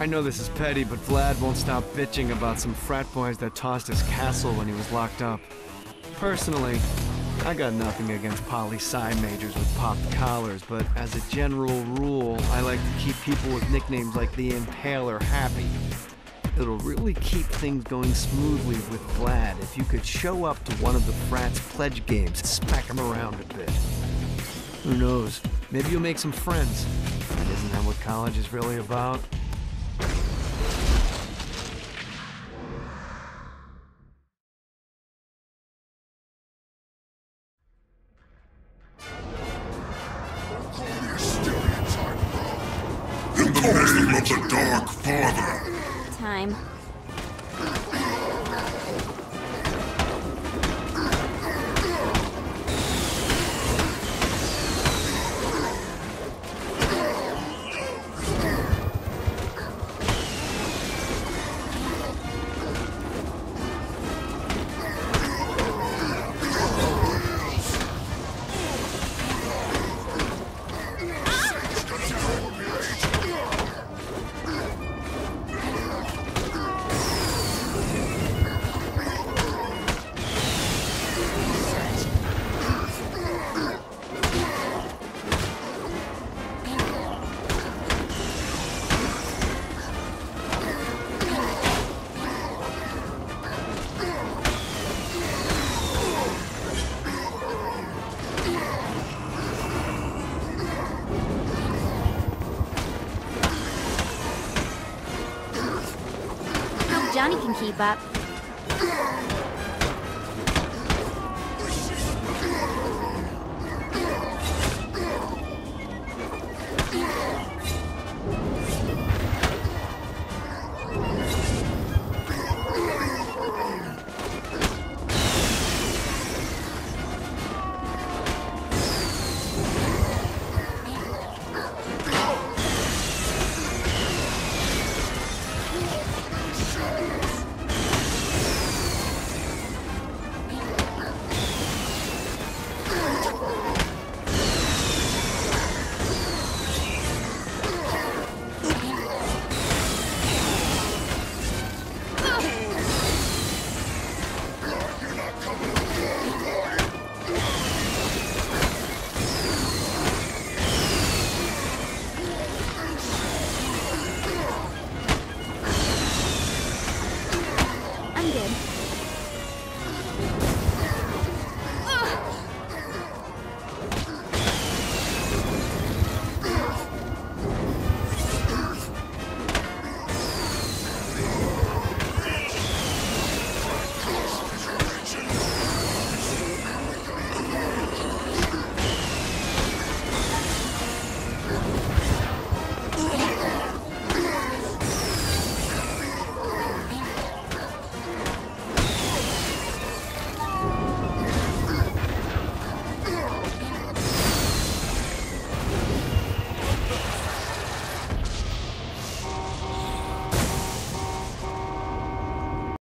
I know this is petty, but Vlad won't stop bitching about some frat boys that tossed his castle when he was locked up. Personally, I got nothing against poli-sci majors with popped collars, but as a general rule, I like to keep people with nicknames like the Impaler happy. It'll really keep things going smoothly with Vlad if you could show up to one of the frat's pledge games and smack him around a bit. Who knows? Maybe you'll make some friends. Isn't that what college is really about? Name of the Dark Father. Time. Johnny can keep up.